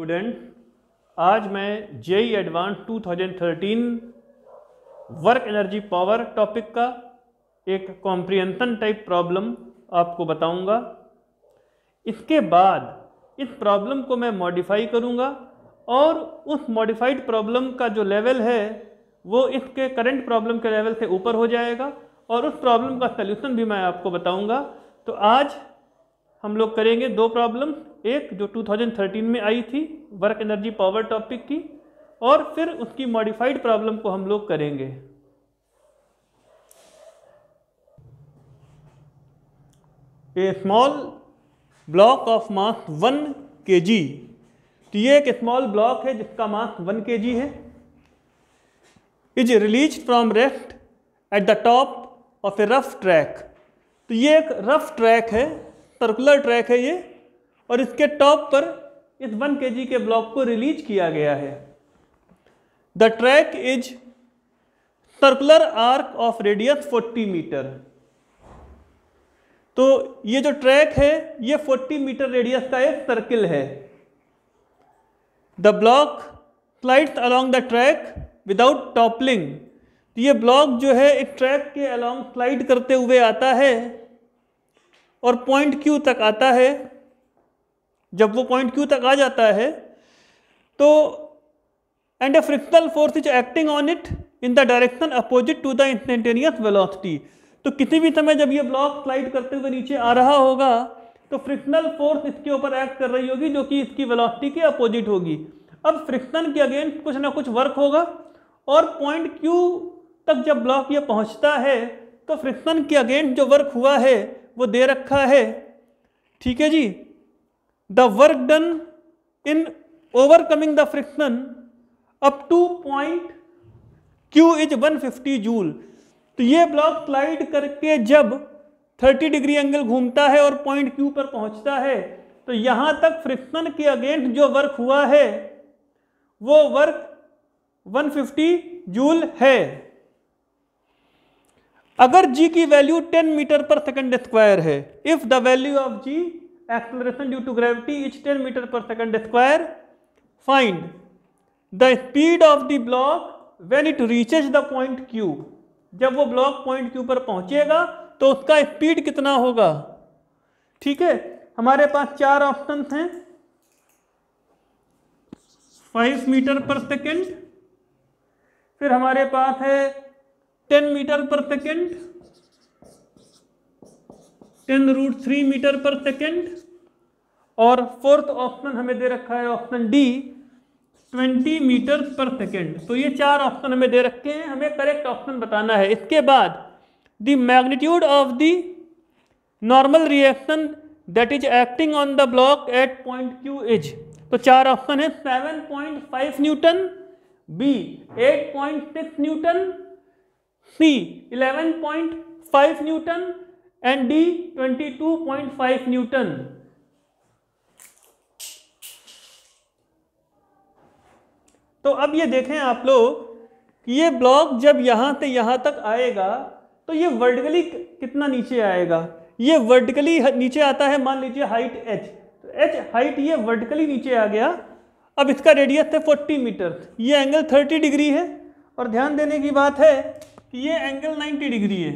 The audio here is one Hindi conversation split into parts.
स्टूडेंट आज मैं JEE advance 2013 work energy power topic का एक कॉम्प्रिहेंशन टाइप प्रॉब्लम आपको बताऊँगा। इसके बाद इस प्रॉब्लम को मैं मॉडिफाई करूँगा और उस मॉडिफाइड प्रॉब्लम का जो लेवल है, वो इसके करंट प्रॉब्लम के लेवल से ऊपर हो जाएगा और उस प्रॉब्लम का सल्यूशन भी मैं आपको बताऊँगा। तो आज हम लोग करेंगे दो प्रॉब्लम एक जो 2013 में आई थी वर्क एनर्जी पावर टॉपिक की, और फिर उसकी मॉडिफाइड प्रॉब्लम को हम लोग करेंगे। A small block of mass one K G तो ये एक स्मॉल ब्लॉक है जिसका मास वन के जी है। Is release from rest at the top of a rough track तो ये एक रफ ट्रैक है। सर्कुलर ट्रैक है ये, और इसके टॉप पर इस वन के के ब्लॉक को रिलीज़ किया गया है। The track is circular arc of radius 40 metre तो ये जो ट्रैक है, ये 40 मीटर रेडियस का एक सर्किल है। The block slides along the track without toppling ये ब्लॉक जो है, एक ट्रैक के अलोंग स्लाइड करते हुए आता है। और पॉइंट क्यू तक आता है, जब वो पॉइंट क्यू तक आ जाता है तो and a frictional force is acting on it in the direction opposite to the instantaneous velocity तो किसी भी समय जब ये ब्लॉक स्लाइड करते हुए नीचे आ रहा होगा तो फ्रिक्शनल फोर्स इसके ऊपर एक्ट कर रही होगी, जो कि इसकी वेलोसिटी के अपोजिट होगी। अब फ्रिक्शन के अगेंस्ट कुछ ना कुछ वर्क होगा और पॉइंट क्यू तक जब ब्लॉक ये पहुँचता है तो फ्रिक्शन के अगेंस्ट जो वर्क हुआ है वो दे रखा है। ठीक है जी? The work done in overcoming the friction up to point Q is 150 joule तो ये ब्लॉक स्लाइड करके जब 30 डिग्री एंगल घूमता है और पॉइंट क्यू पर पहुँचता है तो यहाँ तक फ्रिक्शन के अगेंस्ट जो वर्क हुआ है, वो वर्क 150 जूल है। अगर g की वैल्यू 10 मीटर पर सेकंड स्क्वायर है if the value of g acceleration due to gravity is 10 meter per second square find the speed of the block, when it reaches the point q, जब वो ब्लॉक पॉइंट क्यू पर पहुंचेगा तो उसका स्पीड कितना होगा? ठीक है? हमारे पास चार ऑप्शन हैं। फाइव मीटर पर सेकेंड फिर हमारे पास है टेन मीटर पर second, ten root three metre पर सेकेंड, और फोर्थ ऑप्शन हमें दे रखा है ऑप्शन डी, ट्वेंटी मीटर पर सेकेंड। तो ये चार ऑप्शन हमें दे रखे हैं, हमें करेक्ट ऑप्शन बताना है। इसके बाद, the magnitude of the normal reaction that is acting on the block at point Q is तो चार ऑप्शन है, seven point five newton, B eight point six newton C eleven point five newton and D 22.5 newton तो अब ये देखें आप लोग कि ये ब्लॉक जब यहाँ से यहाँ तक आएगा तो ये वर्टिकली कितना नीचे आएगा? ये वर्टिकली नीचे आता है, मान लीजिए हाइट एच तो एच हाइट ये वर्टिकली नीचे आ गया। अब इसका रेडियस है 40 मीटर ये एंगल 30 डिग्री है। और ध्यान देने की बात है कि ये एंगल 90 डिग्री है।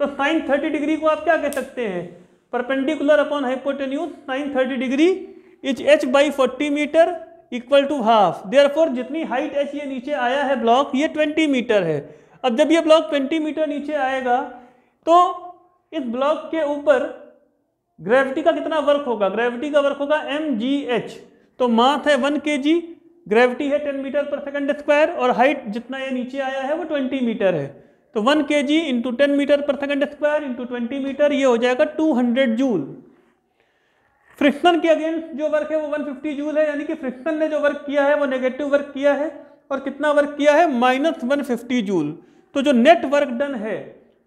तो साइन थर्टी डिग्री को आप क्या कह सकते हैं? Perpendicular upon hypotenuse sine thirty degree is H by forty metre equal to half therefore जितनी हाइट एच ये नीचे आया है ब्लॉक ये ट्वेंटी मीटर है। अब जब ये ब्लॉक ट्वेंटी मीटर नीचे आएगा तो इस ब्लॉक के ऊपर ग्रेविटी का कितना वर्क होगा? ग्रेविटी का वर्क होगा एम तो मास है वन के ग्रेविटी है टेन मीटर पर सेकंड स्क्वायर और हाइट जितना ये नीचे आया है वो ट्वेंटी मीटर है। तो one K G into ten metre पर second square into twenty metre ये हो जाएगा टू हंड्रेड जूल फ्रिक्शन के अगेंस्ट जो वर्क है वो वन फिफ्टी जूल है, यानी कि फ्रिक्शन ने जो वर्क किया है वो नेगेटिव वर्क किया है और कितना वर्क किया है? माइनस वन जूल तो जो नेट वर्क डन है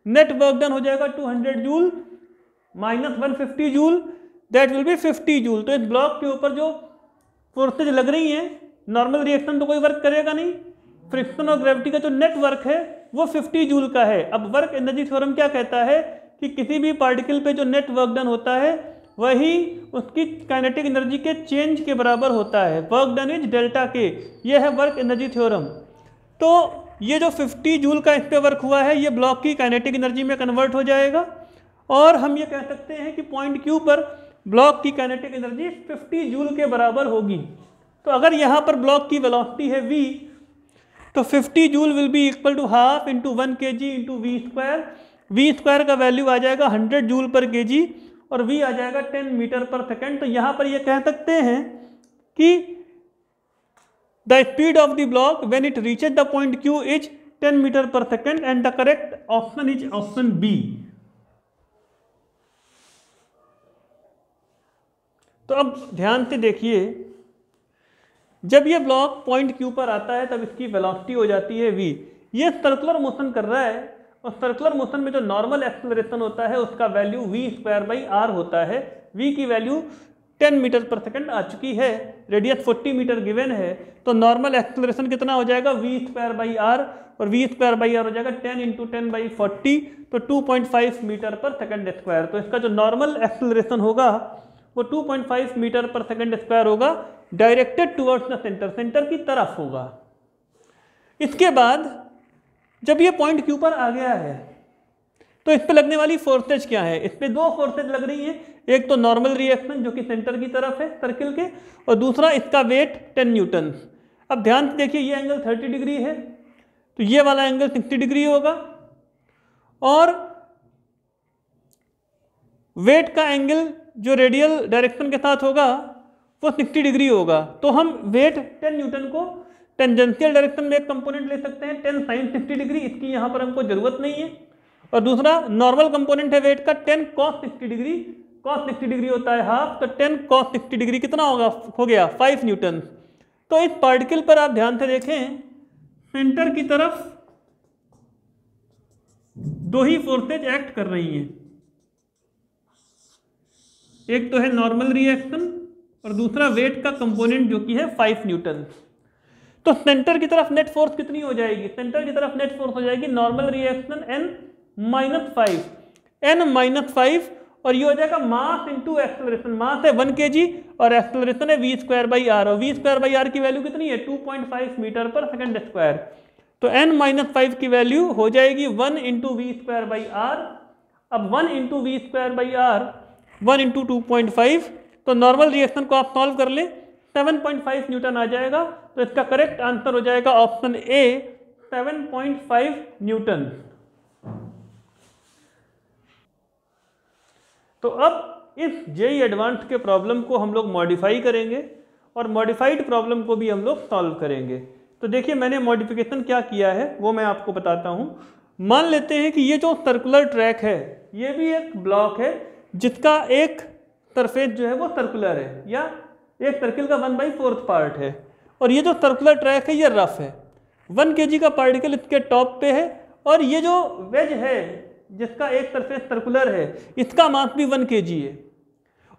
नेट वर्क डन हो जाएगा two hundred joule minus one fifty joule that will be fifty joule तो इस ब्लॉक के ऊपर जो फोर्सेज लग रही हैं नॉर्मल रिएक्शन तो कोई वर्क करेगा नहीं। फ्रिक्शन और ग्रेविटी का जो नेट वर्क है, वो 50 जूल का है। अब वर्क एनर्जी थ्योरम क्या कहता है कि किसी भी पार्टिकल पे जो नेट वर्क डन होता है, वही उसकी काइनेटिक एनर्जी के चेंज के बराबर होता है। वर्क डन इज़ डेल्टा के ये है वर्क एनर्जी थ्योरम तो ये जो 50 जूल का इस पर वर्क हुआ है, ये ब्लॉक की काइनेटिक एनर्जी में कन्वर्ट हो जाएगा। और हम ये कह सकते हैं कि पॉइंट क्यू पर ब्लॉक की काइनेटिक एनर्जी 50 जूल के बराबर होगी। तो अगर यहाँ पर ब्लॉक की वेलोसिटी है v तो 50 joule will be equal to half into one K G into V square V square का वैल्यू आ जाएगा 100 जूल पर के जी और v आ जाएगा 10 मीटर पर सेकेंड तो यहाँ पर ये कह सकते हैं कि the speed of the block when it reaches the point Q is 10 metre पर second and the correct option is option B तो अब ध्यान से देखिए जब ये ब्लॉक पॉइंट क्यू पर आता है, तब इसकी वेलोसिटी हो जाती है वी ये सर्कुलर मोशन कर रहा है, और सर्कुलर मोशन में जो नॉर्मल एक्सलरेशन होता है, उसका value V square by R होता है। वी की वैल्यू 10 मीटर पर सेकंड आ चुकी है रेडियस 40 मीटर गिवन है तो नॉर्मल एक्सलरेशन कितना हो जाएगा? वी स्क्वायर बाई आर और वी स्क्वायर बाई आर हो जाएगा 10 इंटू टेन बाई फोर्टी तो 2.5 मीटर पर सेकंड स्क्वायर तो इसका जो नॉर्मल एक्सलरेशन होगा, वो 2.5 मीटर पर सेकंड स्क्वायर होगा। Directed towards the centre centre की तरफ़ होगा। इसके बाद, जब ये पॉइंट क्यू पर आ गया है तो इस पे लगने वाली फोर्सेज क्या है? इस पे दो फोर्सेज लग रही हैं। एक तो नॉर्मल रिएक्शन जो कि सेंटर की तरफ़ है सर्किल के, और दूसरा इसका वेट 10 न्यूटन अब ध्यान से देखिए, ये एंगल 30 डिग्री है तो ये वाला एंगल 60 डिग्री होगा। और वेट का एंगल जो रेडियल डायरेक्शन के साथ होगा वो 60 डिग्री होगा। तो हम वेट 10 न्यूटन को टेंजेंशियल डायरेक्शन में एक कंपोनेंट ले सकते हैं 10 साइन 60 डिग्री, इसकी यहाँ पर हमको ज़रूरत नहीं है। और दूसरा, नॉर्मल कंपोनेंट है वेट का 10 कॉस 60 डिग्री कॉस 60 डिग्री होता है हाफ़ तो 10 कॉस 60 डिग्री कितना होगा? हो गया 5 न्यूटन तो इस पार्टिकल पर आप ध्यान से देखें सेंटर की तरफ़ दो ही फोर्सेज एक्ट कर रही हैं। एक तो है नॉर्मल रिएक्शन और दूसरा वेट का कंपोनेंट जो कि है फाइव न्यूटन तो सेंटर की तरफ़ नेट फोर्स कितनी हो जाएगी? सेंटर की तरफ़ नेट फोर्स हो जाएगी normal reaction N minus five N minus five और ये हो जाएगा मास इंटू एक्सलरेशन मास है वन के जी और एक्सलरेशन है वी स्क्वायर बाई आर और वी स्क्वायर बाई आर की वैल्यू कितनी है? Two point five metre per second square तो एन माइनस फाइव की वैल्यू हो जाएगी one into V square by R अब one into V square by R one into two point five तो नॉर्मल रिएक्शन को आप सॉल्व कर लें 7.5 न्यूटन आ जाएगा तो इसका करेक्ट आंसर हो जाएगा ऑप्शन ए 7.5 न्यूटन तो अब इस जेई एडवांस के प्रॉब्लम को हम लोग मॉडिफाई करेंगे और मॉडिफाइड प्रॉब्लम को भी हम लोग सॉल्व करेंगे। तो देखिए मैंने मॉडिफिकेशन क्या किया है, वो मैं आपको बताता हूँ। मान लेते हैं कि ये जो सर्कुलर ट्रैक है, ये भी एक ब्लॉक है, जिसका एक सरफेस जो है वो सर्कुलर है, या एक सर्किल का वन बाई फोर्थ पार्ट है। और ये जो सर्कुलर ट्रैक है, ये रफ है। वन के का पार्टिकल इसके टॉप पे है, और ये जो वेज है, जिसका एक सरफेस सर्कुलर है, इसका मास भी वन के है।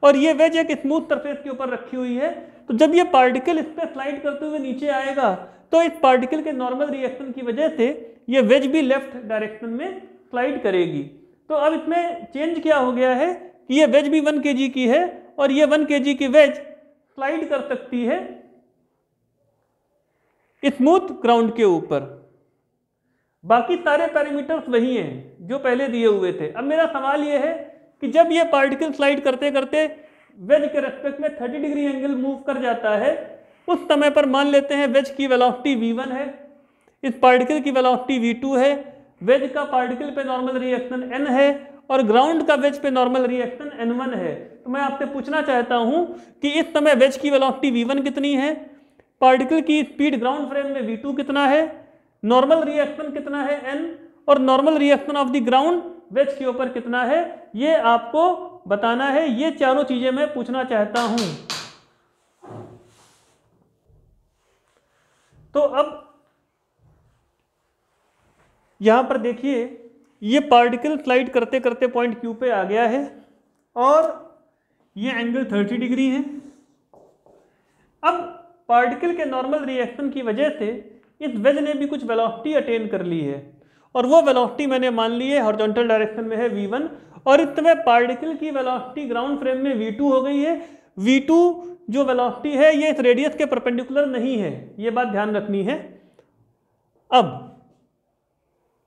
और ये वेज एक स्मूथ सरफेस के ऊपर रखी हुई है तो जब ये पार्टिकल इस पर स्लाइड करते हुए नीचे आएगा तो इस पार्टिकल के नॉर्मल रिएक्शन की वजह से ये वेज भी लेफ़्ट डायरेक्शन में स्लाइड करेगी। तो अब इसमें चेंज क्या हो गया है? कि ये वेज भी वन के की है और ये वन के की वेज स्लाइड कर सकती है स्मूथ ग्राउंड के ऊपर। बाकी सारे पैरामीटर्स वही हैं जो पहले दिए हुए थे। अब मेरा सवाल ये है कि जब ये पार्टिकल स्लाइड करते करते वेज के रेस्पेक्ट में 30 डिग्री एंगल मूव कर जाता है, उस समय पर मान लेते हैं वेज की वेलोसिटी v1 है, इस पार्टिकल की वेलोसिटी v2 है, वेज का पार्टिकल पे नॉर्मल रिएक्शन n है और ग्राउंड का वेज पे नॉर्मल रिएक्शन n1 है। तो मैं आपसे पूछना चाहता हूँ कि इस समय वेज की वेलोसिटी v1 कितनी है? पार्टिकल की स्पीड ग्राउंड फ्रेम में v2 कितना है? नॉर्मल रिएक्शन कितना है एन और normal reaction of the ground wedge के ऊपर कितना है? ये आपको बताना है। ये चारों चीज़ें मैं पूछना चाहता हूँ। तो अब यहाँ पर देखिए ये पार्टिकल स्लाइड करते करते पॉइंट क्यू पे आ गया है और ये एंगल 30 डिग्री है। अब पार्टिकल के नॉर्मल रिएक्शन की वजह से इस वेज ने भी कुछ वेलोसिटी अटेन कर ली है और वो वेलोसिटी मैंने मान ली है हॉरिजॉन्टल डायरेक्शन में है v1 और इस समय पार्टिकल की वेलोसिटी ग्राउंड फ्रेम में v2 हो गई है। V2 जो वेलोसिटी है, ये इस रेडियस के परपेंडिकुलर नहीं है, ये बात ध्यान रखनी है। अब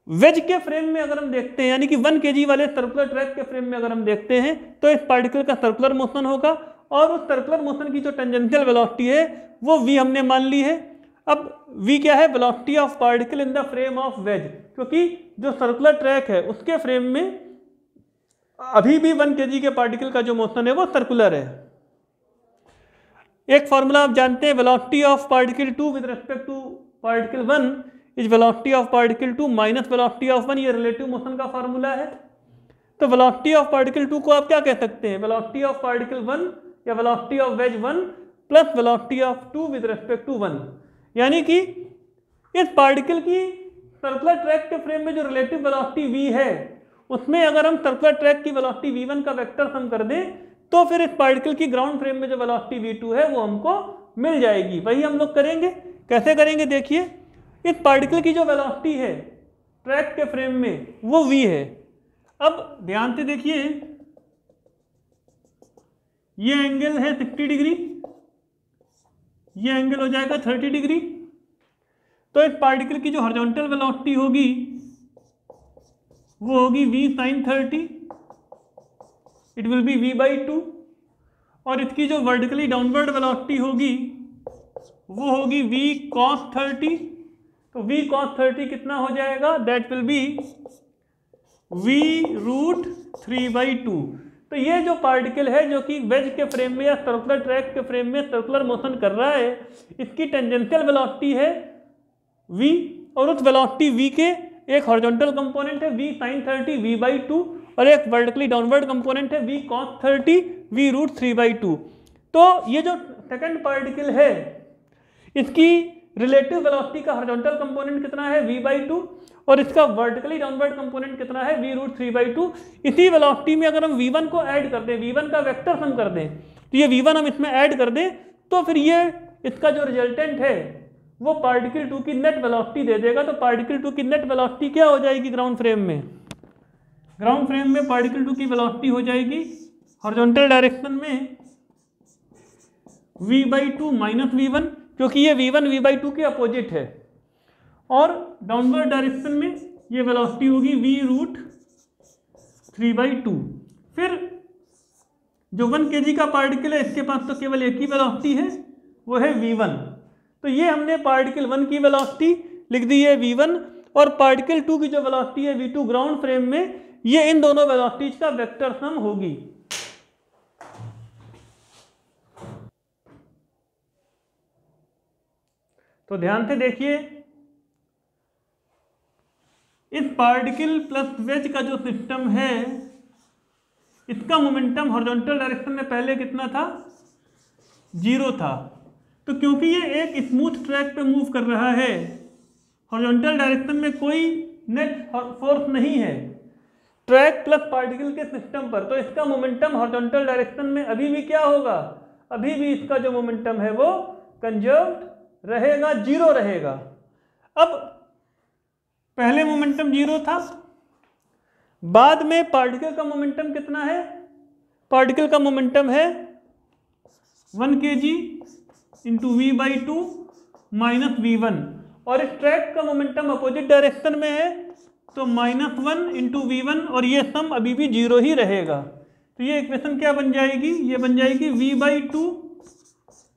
वेज के फ्रेम में अगर हम देखते हैं, यानी कि वन के वाले सर्कुलर ट्रैक के फ्रेम में अगर हम देखते हैं तो इस पार्टिकल का सर्कुलर मोशन होगा और उस सर्कुलर मोशन की जो टेंजेंशियल वेलोसिटी है, वो v हमने मान ली है। अब v क्या है? Velocity of particle in the frame of wedge क्योंकि जो सर्कुलर ट्रैक है, उसके फ्रेम में अभी भी वन के के पार्टिकल का जो मोशन है, वो सर्कुलर है। एक फॉर्मूला आप जानते हैं velocity of particle two with respect to particle one is velocity of particle two minus velocity of one ये रिलेटिव मोशन का फॉर्मूला है। तो वेलोसिटी ऑफ़ पार्टिकल टू को आप क्या कह सकते हैं? वेलोसिटी ऑफ़ पार्टिकल वन या velocity of wedge one plus velocity of two with respect to one यानी कि इस पार्टिकल की सर्कुलर ट्रैक के फ्रेम में जो रिलेटिव वेलोसिटी v है, उसमें अगर हम सर्कुलर ट्रैक की वेलोसिटी v1 का वेक्टर सम कर दें तो फिर इस पार्टिकल की ग्राउंड फ्रेम में जो वेलोसिटी v2 है, वो हमको मिल जाएगी। वही हम लोग करेंगे। कैसे करेंगे? देखिए। इस पार्टिकल की जो वेलोसिटी है ट्रैक के फ्रेम में, वो v है। अब ध्यान से देखिए, ये एंगल है 60 डिग्री ये एंगल हो जाएगा 30 डिग्री तो एक पार्टिकल की जो हॉरिजॉन्टल वेलोसिटी होगी, वो होगी v sine thirty it will be v by two और इसकी जो वर्टिकली डाउनवर्ड वेलोसिटी होगी, वो होगी v cos थर्टी तो v cos थर्टी कितना हो जाएगा? That will be v root three by two तो ये जो पार्टिकल है, जो कि वेज के फ्रेम में या सर्कुलर ट्रैक के फ्रेम में सर्कुलर मोशन कर रहा है, इसकी टेंजेंशियल वेलोसिटी है v और उस वेलोसिटी v के एक हॉरिजॉन्टल कंपोनेंट है, v sine thirty V by two और एक वर्टिकली डाउनवर्ड कंपोनेंट है, v cos thirty V root three by two तो ये जो सेकेंड पार्टिकल है, इसकी रिलेटिव वेलोसिटी का हॉरिजॉन्टल कंपोनेंट कितना है? V बाई टू और इसका वर्टिकली डाउनवर्ड कंपोनेंट कितना है? V root three by two इसी वेलोसिटी में अगर हम v1 को ऐड कर दें v1 का वेक्टर सम कर दें तो ये v1 हम इसमें ऐड कर दें तो फिर ये इसका जो रिजल्टेंट है, वो पार्टिकल टू की नेट वेलोसिटी दे देगा। तो पार्टिकल टू की नेट वेलोसिटी क्या हो जाएगी ग्राउंड फ्रेम में? ग्राउंड फ्रेम में पार्टिकल टू की वेलोसिटी हो जाएगी हॉरिजॉन्टल डायरेक्शन में v by two minus V one क्योंकि ये v1 one V by two के अपोजिट है। और डाउनवर्ड डायरेक्शन में ये वेलोसिटी होगी v root three by two फिर जो वन के का पार्टिकल है, इसके पास तो केवल एक ही वेलोसिटी है, वो है v1 तो ये हमने पार्टिकल वन की वेलोसिटी लिख दी है v1 और पार्टिकल टू की जो वेलोसिटी है v2 ग्राउंड फ्रेम में, ये इन दोनों वेलोसिटीज का वेक्टर सम होगी। तो ध्यान से देखिए। इस पार्टिकल प्लस वेज का जो सिस्टम है, इसका मोमेंटम हॉरिजॉन्टल डायरेक्शन में पहले कितना था? ज़ीरो था। तो क्योंकि ये एक स्मूथ ट्रैक पे मूव कर रहा है हॉरिजॉन्टल डायरेक्शन में कोई नेट फोर्स नहीं है। ट्रैक प्लस पार्टिकल के सिस्टम पर तो इसका मोमेंटम हॉरिजॉन्टल डायरेक्शन में अभी भी क्या होगा? अभी भी इसका जो मोमेंटम है वो कंजर्व रहेगा, ज़ीरो रहेगा। अब पहले मोमेंटम ज़ीरो था। बाद में पार्टिकल का मोमेंटम कितना है? पार्टिकल का मोमेंटम है one K G into V by two minus V one और इस ट्रैक का मोमेंटम अपोजिट डायरेक्शन में है तो minus one into V one और ये सम अभी भी ज़ीरो ही रहेगा। तो ये इक्वेशन क्या बन जाएगी? ये बन जाएगी V by two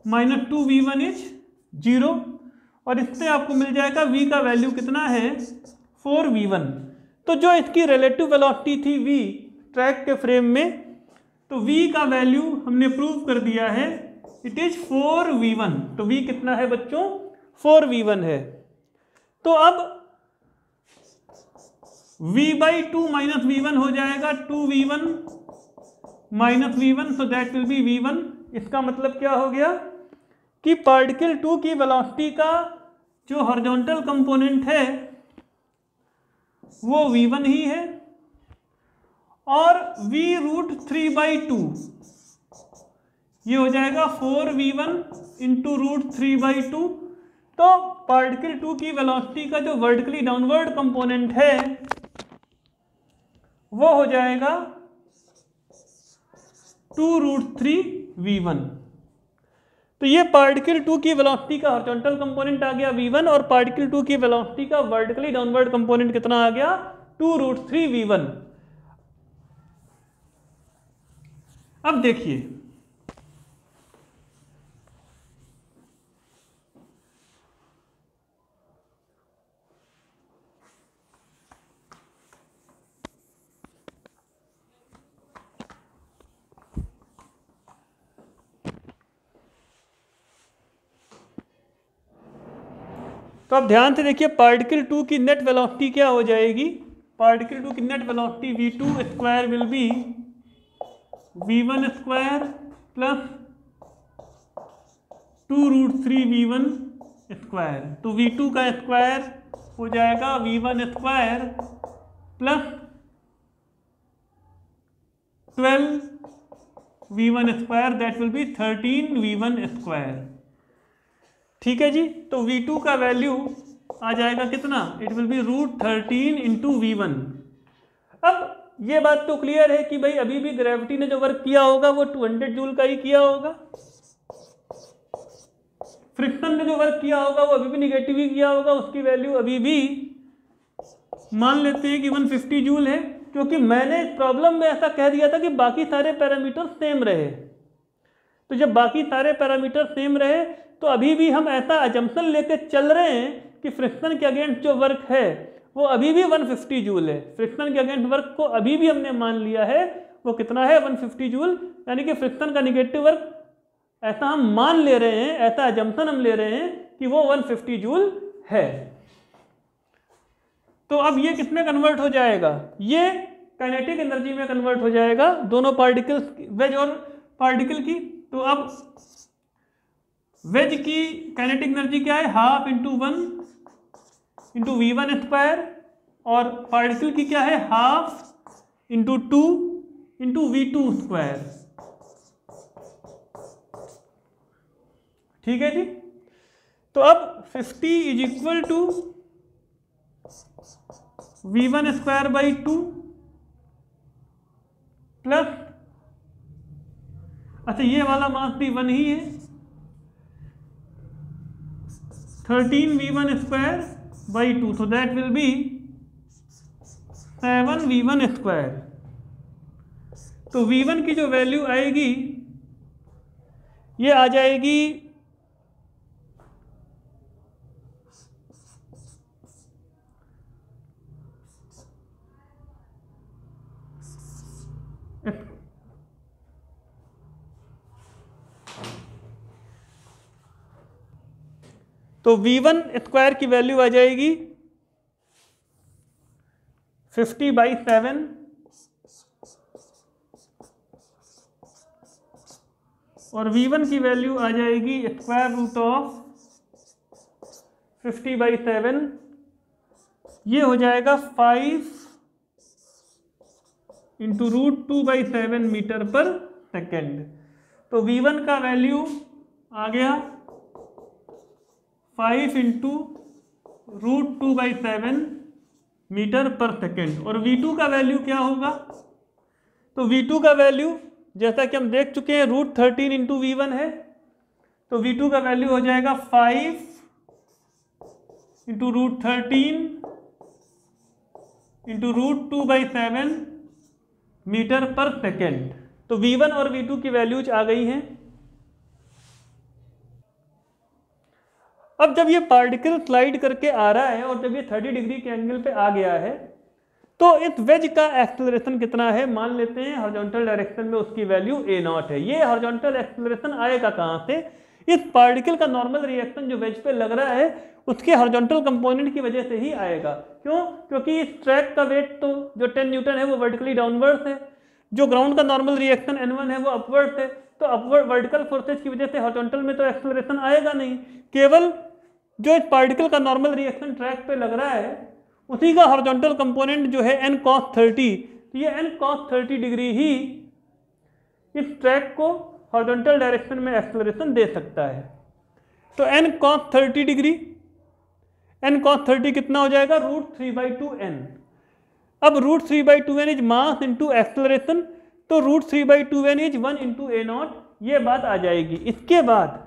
minus two V one is zero. और इससे आपको मिल जाएगा v का वैल्यू कितना है? Four V one. तो जो इसकी रिलेटिव वेलोसिटी थी v ट्रैक के फ्रेम में तो v का वैल्यू हमने प्रूव कर दिया है। It is four V one तो v कितना है बच्चों? फोर वी वन है। तो अब v by two minus V one हो जाएगा। Two V one minus V one so that will be V one इसका मतलब क्या हो गया? कि पार्टिकल टू की वेलोसिटी का जो हॉरिजॉन्टल कंपोनेंट है, वो वी वन ही है और v root three by two ये हो जाएगा four V one into root three by two तो पार्टिकल टू की वेलोसिटी का जो वर्टिकली डाउनवर्ड कंपोनेंट है, वो हो जाएगा two root three V one तो ये पार्टिकल टू की वेलोसिटी का हॉरिजॉन्टल कंपोनेंट आ गया वी वन और पार्टिकल टू की वेलोसिटी का वर्टिकली डाउनवर्ड कंपोनेंट कितना आ गया? Two root three V one अब देखिए तो अब ध्यान से देखिए पार्टिकल टू की नेट वेलोसिटी क्या हो जाएगी? पार्टिकल टू की net velocity V two square will be V one square plus two root three V one square तो वी टू का स्क्वायर हो जाएगा V one square plus twelve V one square that will be thirteen V one square ठीक है जी? तो v2 का वैल्यू आ जाएगा कितना? It will be root thirteen into V one अब ये बात तो क्लियर है कि भाई अभी भी ग्रेविटी ने जो वर्क किया होगा, वो 200 जूल का ही किया होगा। फ्रिक्शन ने जो वर्क किया होगा, वो अभी भी निगेटिव ही किया होगा। उसकी वैल्यू अभी भी मान लेते हैं कि 150 जूल है, क्योंकि मैंने प्रॉब्लम में ऐसा कह दिया था कि बाकी सारे पैरामीटर सेम रहे। तो जब बाकी सारे पैरामीटर सेम रहे तो अभी भी हम ऐसा अजम्पन लेके चल रहे हैं कि फ्रिक्शन के अगेंस्ट जो वर्क है, वो अभी भी 150 जूल है। फ्रिक्शन के अगेंस्ट वर्क को अभी भी हमने मान लिया है, वो कितना है? 150 जूल यानी कि फ्रिक्शन का निगेटिव वर्क ऐसा हम मान ले रहे हैं, ऐसा अजम्पन हम ले रहे हैं कि वो 150 जूल है। तो अब ये कितने कन्वर्ट हो जाएगा? ये काइनेटिक एनर्जी में कन्वर्ट हो जाएगा। दोनों पार्टिकल्स वेज और पार्टिकल की। तो अब वेज की काइनेटिक एनर्जी क्या है? Half into one into V one square और पार्टिकल की क्या है? Half into two into V two square ठीक है जी? तो अब 50 is equal to V one square by two plus अच्छा ये वाला मास भी वन ही है। Thirteen V one square by two so that will be seven V one square. तो वी वन की जो वैल्यू आएगी, ये आ जाएगी तो वी वन स्क्वायर की वैल्यू आ जाएगी फिफ्टी बाई सेवन और वी वन की वैल्यू आ जाएगी square root of fifty by seven ये हो जाएगा five into root two by seven metre per second तो वी वन का वैल्यू आ गया five into root two by seven metre per second और वी टू का वैल्यू क्या होगा? तो वी टू का वैल्यू जैसा कि हम देख चुके हैं रूट थर्टीन इंटू वी है तो वी टू का वैल्यू हो जाएगा five into root thirteen into root two by seven metre per second तो वी वन और वी टू की वैल्यूज़ आ गई हैं। अब जब ये पार्टिकल स्लाइड करके आ रहा है और जब ये 30 डिग्री के एंगल पे आ गया है तो इस वेज का एक्सेलरेशन कितना है? मान लेते हैं हॉरिजॉन्टल डायरेक्शन में उसकी वैल्यू ए नॉट है। ये हॉरिजॉन्टल एक्सेलरेशन आएगा कहाँ से? इस पार्टिकल का नॉर्मल रिएक्शन जो वेज पे लग रहा है, उसके हॉरिजॉन्टल कंपोनेंट की वजह से ही आएगा। क्यों? क्योंकि इस ट्रैक का वेट तो जो 10 न्यूटन है, वो वर्टिकली डाउनवर्ड्स है। जो ग्राउंड का नॉर्मल रिएक्शन एन है, वो अपवर्ड्स है। तो अपवर्ड वर्टिकल फोर्सेज की वजह से हॉरिजॉन्टल में तो एक्सेलरेशन आएगा नहीं। केवल जो इस पार्टिकल का नॉर्मल रिएक्शन ट्रैक पे लग रहा है, उसी का हॉरिजॉन्टल कंपोनेंट जो है एन कॉस थर्टी तो ये एन कॉस थर्टी डिग्री ही इस ट्रैक को हॉरिजॉन्टल डायरेक्शन में एक्सलरेशन दे सकता है। तो N cos thirty degree N cos thirty कितना हो जाएगा? Root three by two N अब root three by two N is mass into acceleration तो root three by two N is one into A naught ये बात आ जाएगी। इसके बाद,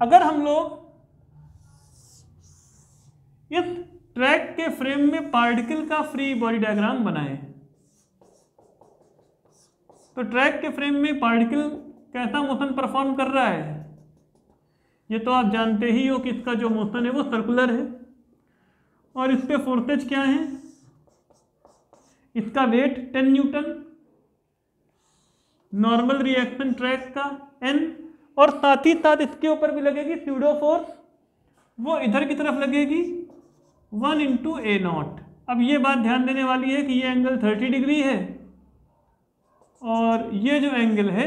अगर हम लोग इस ट्रैक के फ्रेम में पार्टिकल का फ्री बॉडी डायग्राम बनाए। तो ट्रैक के फ्रेम में पार्टिकल कैसा मोशन परफॉर्म कर रहा है? ये तो आप जानते ही हो कि इसका जो मोशन है वो सर्कुलर है। और इस पर फोर्सेज क्या है? इसका weight ten newton normal reaction track का एन और साथ ही साथ इसके ऊपर भी लगेगी स्यूडो फोर्स वो इधर की तरफ़ लगेगी। वन इंटू ए नॉट अब ये बात ध्यान देने वाली है कि ये एंगल थर्टी डिग्री है और ये जो एंगल है,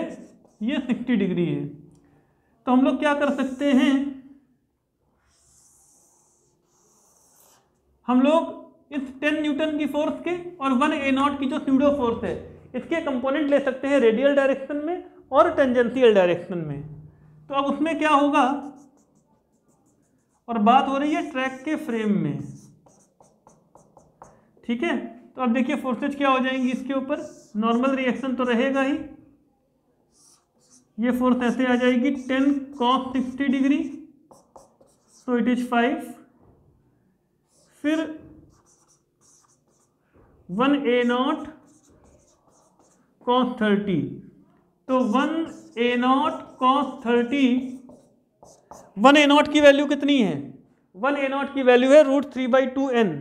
ये सिक्सटी डिग्री है। तो हम लोग क्या कर सकते हैं? हम लोग इस टेन न्यूटन की फोर्स के और वन ए नॉट की जो सीडो फोर्स है, इसके कंपोनेंट ले सकते हैं रेडियल डायरेक्शन में और टेंजेंशियल डायरेक्शन में। तो अब उसमें क्या होगा? और बात हो रही है ट्रैक के फ्रेम में। ठीक है? तो अब देखिए फोर्सेज क्या हो जाएँगी इसके ऊपर? नॉर्मल रिएक्शन तो रहेगा ही। ये फोर्स ऐसे आ जाएगी ten cos sixty degree so it is five फिर one A naught cos thirty तो one A naught cos thirty one A naught की वैल्यू कितनी है? वन ए नॉट की वैल्यू है root three by two N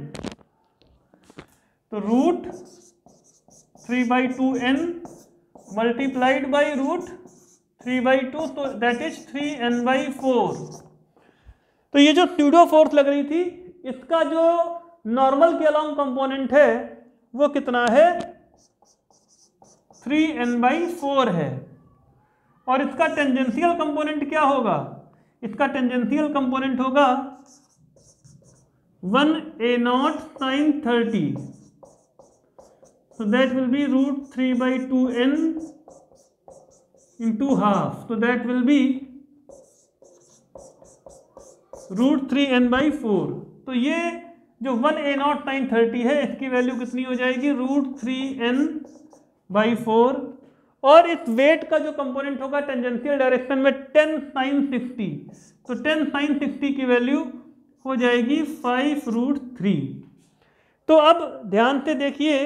तो root three by two N multiplied by root three by two तो that is three N by four तो ये जो ट्यूडो फोर्स लग रही थी, इसका जो नॉर्मल के अलॉन्ग कंपोनेंट है, वो कितना है? थ्री एन बाई फोर है। और इसका टेंजेंशियल कंपोनेंट क्या होगा? इसका टेंजेंशियल कंपोनेंट होगा one A naught sine thirty so that will be root 3 by 2n into half. So that will be root three N by four तो ये जो one A naught sine thirty है, इसकी वैल्यू कितनी हो जाएगी? Root three N by four और इस वेट का जो कंपोनेंट होगा टेंजेंशियल डायरेक्शन में टेन साइन सिक्सटी तो टेन साइन सिक्सटी की वैल्यू हो जाएगी फाइव रूट थ्री तो अब ध्यान से देखिए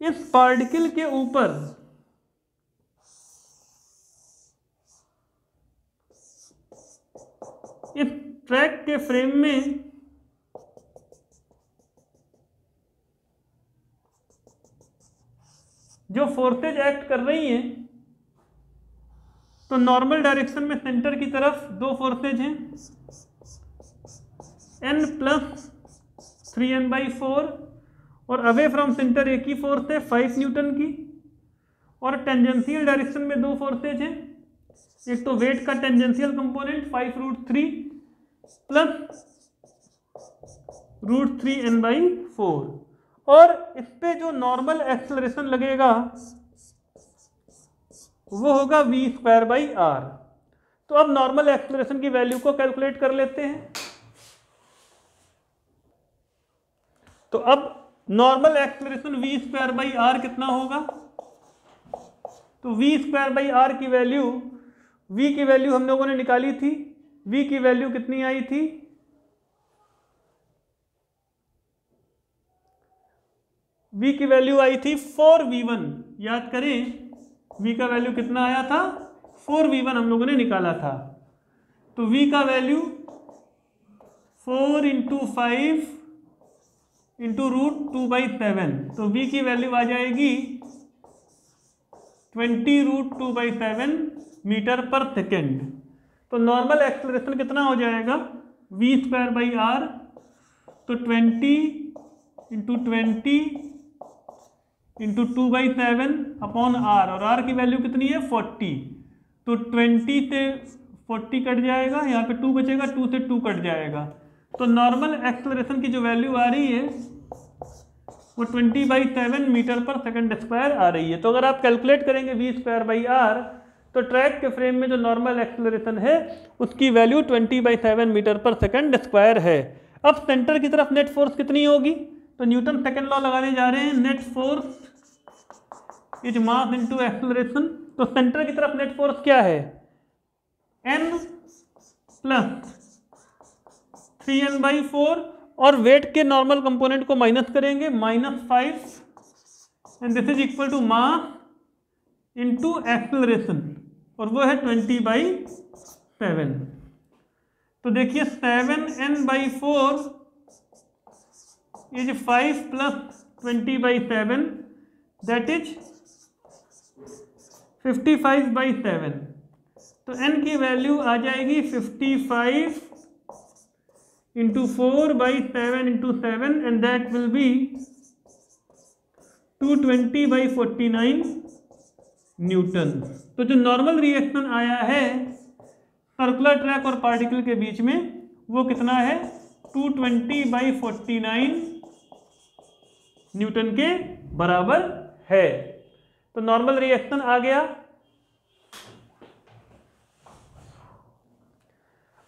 इस पार्टिकल के ऊपर। इस ट्रैक के फ्रेम में जो फोर्सेज एक्ट कर रही हैं तो नॉर्मल डायरेक्शन में सेंटर की तरफ़ दो फोर्सेज हैं। N plus three N by four और अवे फ्रॉम सेंटर एक ही फोर्स है फाइव न्यूटन की। और टेंजेंशियल डायरेक्शन में दो फोर्सेज हैं एक तो वेट का tangential component five root three plus root three N by four और इस पे जो नॉर्मल एक्सलरेशन लगेगा, वो होगा वी स्क्वायर बाई आर तो अब नॉर्मल एक्सलरेशन की वैल्यू को कैलकुलेट कर लेते हैं। तो अब normal acceleration V square by R कितना होगा? तो वी स्क्वायर बाई आर की वैल्यू, वी की वैल्यू हम लोगों ने निकाली थी। वी की वैल्यू कितनी आई थी? वी की वैल्यू आई थी फोर वी वन। याद करें, वी का वैल्यू कितना आया था? फोर वी वन हम लोगों ने निकाला था। तो वी का value four into five into root two by seven तो वी की वैल्यू आ जाएगी twenty root two by seven metre per second तो नॉर्मल एक्सलरेशन कितना हो जाएगा? वी स्क्वायर बाई आर तो twenty into twenty into two by seven upon R और आर की वैल्यू कितनी है? फोर्टी तो ट्वेंटी से फोर्टी कट जाएगा, यहाँ पे टू बचेगा टू से टू कट जाएगा. तो नॉर्मल एक्सलरेशन की जो वैल्यू आ रही है, वो twenty by seven metre per second square आ रही है। तो अगर आप कैलकुलेट करेंगे वी स्क्वायर बाई आर तो ट्रैक के फ्रेम में जो नॉर्मल एक्सेलरेशन है, उसकी value 20 by seven metre per second square है। अब सेंटर की तरफ़ नेट फोर्स कितनी होगी? तो न्यूटन सेकेंड लॉ लगाने जा रहे हैं। Net force is mass into acceleration तो सेंटर की तरफ़ नेट फोर्स क्या है? N plus three N by four और वेट के नॉर्मल कंपोनेंट को माइनस करेंगे minus five and this is equal to mass into acceleration और वो है ट्वेंटी बाई सेवन तो देखिए seven N by four is five plus twenty by seven that is fifty five by seven तो एन की वैल्यू आ जाएगी fifty five by seven into seven and that will be two twenty by forty nine newton तो जो नॉर्मल रिएक्शन आया है सर्कुलर ट्रैक और पार्टिकल के बीच में, वो कितना है? 220 ट्वेंटी बाई फोर्टी न्यूटन के बराबर है। तो नॉर्मल रिएक्शन आ गया।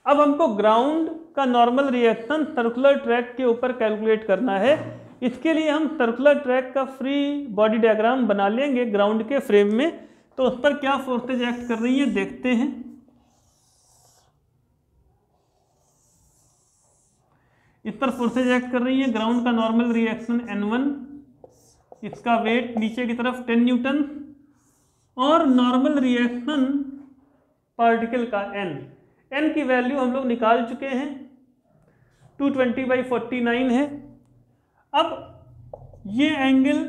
अब हमको ग्राउंड का नॉर्मल रिएक्शन सर्कुलर ट्रैक के ऊपर कैलकुलेट करना है। इसके लिए हम सर्कुलर ट्रैक का फ्री बॉडी डायग्राम बना लेंगे ग्राउंड के फ्रेम में। तो उस पर क्या फोर्सेज एक्ट कर रही है, देखते हैं। इस पर फोर्सेज एक्ट कर रही है ग्राउंड का नॉर्मल रिएक्शन N1 इसका वेट नीचे की तरफ़ 10 न्यूटन और नॉर्मल रिएक्शन पार्टिकल का N N की वैल्यू हम लोग निकाल चुके हैं। 220 ट्वेंटी बाई फोर्टी नाइन है। अब ये एंगल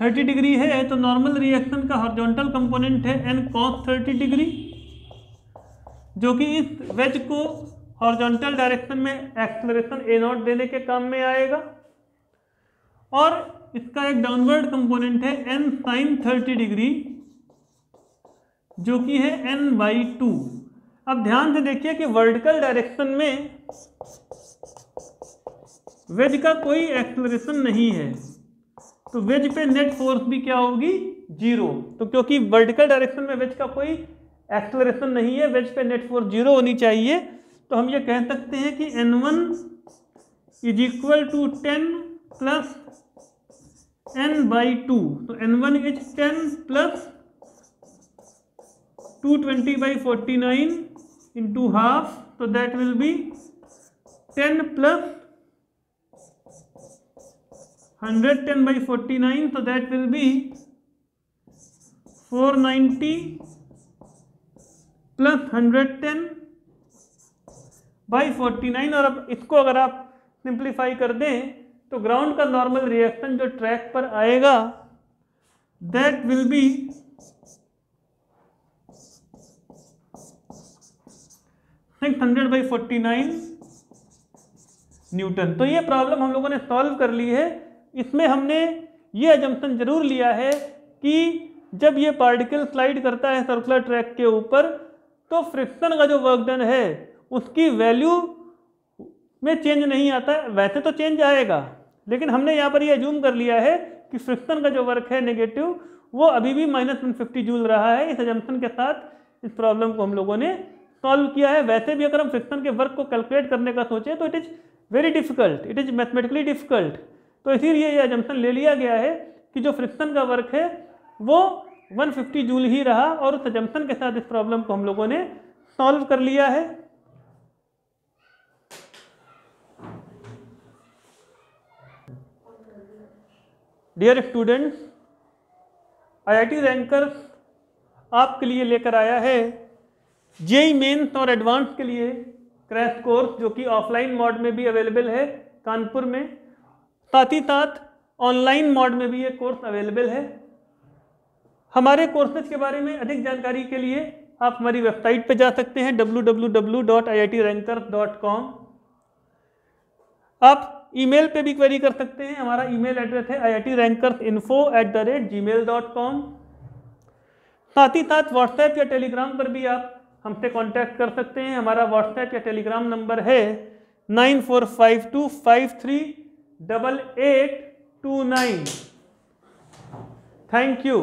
30 डिग्री है तो नॉर्मल रिएक्शन का हॉर्जोंटल कंपोनेंट है। एन कॉस 30 डिग्री जो कि इस वेज को हॉर्जोंटल डायरेक्शन में एक्सलरेशन ए नॉट देने के काम में आएगा। और इसका एक डाउनवर्ड कंपोनेंट है एन साइन 30 डिग्री जो कि है एन बाई टू अब ध्यान से देखिए कि वर्टिकल डायरेक्शन में वेज का कोई एक्सलरेशन नहीं है। तो वेज पे नेट फोर्स भी क्या होगी? ज़ीरो तो क्योंकि वर्टिकल डायरेक्शन में वेज का कोई एक्सलरेशन नहीं है वेज पे नेट फोर्स ज़ीरो होनी चाहिए। तो हम ये कह सकते हैं कि N one is equal to ten plus N by two तो N one is ten plus two twenty by forty nine into half तो that will be ten plus hundred 110 by 49 so that will be 490 plus 110 by 49 और अब इसको अगर आप सिंप्लीफाई कर दें तो ग्राउंड का नॉर्मल रिएक्शन जो ट्रैक पर आएगा that will be six hundred by forty nine newton. तो ये प्रॉब्लम हम लोगों ने सॉल्व कर ली है। इसमें हमने ये एजम्पन ज़रूर लिया है कि जब ये पार्टिकल स्लाइड करता है सर्कुलर ट्रैक के ऊपर तो फ्रिक्शन का जो वर्क डन है, उसकी वैल्यू में चेंज नहीं आता। वैसे तो चेंज आएगा, लेकिन हमने यहाँ पर ये एज्यूम कर लिया है कि फ्रिक्शन का जो वर्क है नेगेटिव वो अभी भी माइनस वन फिफ्टी जूल रहा है। इस एजम्पन के साथ इस प्रॉब्लम को हम लोगों ने सॉल्व किया है, वैसे भी अगर हम फ्रिक्शन के वर्क को कैलकुलेट करने का सोचें तो it is very difficult it is mathematically difficult तो इसीलिए ये एजम्पन ले लिया गया है कि जो फ्रिक्शन का वर्क है, वो 150 जूल ही रहा और उस एजम्पन के साथ इस प्रॉब्लम को हम लोगों ने सॉल्व कर लिया है। डियर स्टूडेंट्स आईआईटी रैंकर आपके लिए लेकर आया है। जेई मेंस और एडवांस के लिए क्रैश कोर्स जो कि ऑफलाइन मोड में भी अवेलेबल है कानपुर में। साथ ही साथ ऑनलाइन मोड में भी ये कोर्स अवेलेबल है। हमारे कोर्सेज के बारे में अधिक जानकारी के लिए आप हमारी वेबसाइट पर जा सकते हैं www.iitrankers.com आप ईमेल पे भी क्वेरी कर सकते हैं। हमारा ईमेल एड्रेस है I I T rankers info at the rate Gmail dot com साथ ही साथ व्हाट्सएप या टेलीग्राम पर भी आप हमसे कांटेक्ट कर सकते हैं। हमारा व्हाट्सएप या टेलीग्राम नंबर है nine four five two five three double eight two nine thank you